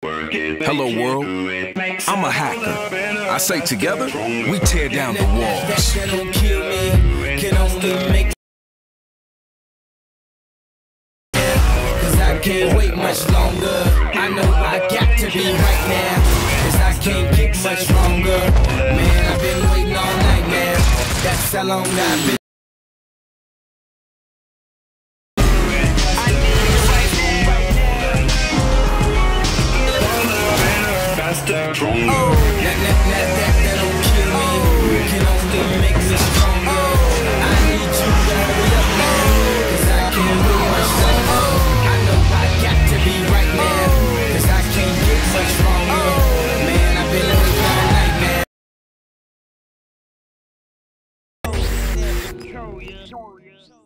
Hello, world. I'm a hacker. I say together, we tear down the walls. I can't wait much longer. I know I got to be right now. Cause I can't get much longer. Man, I've been waiting all night, man. That's how long I've been Oh, that, don't kill me. Make me stronger. I need you I can't much. I know I got to be right I can't get much stronger. Man, I've been yeah.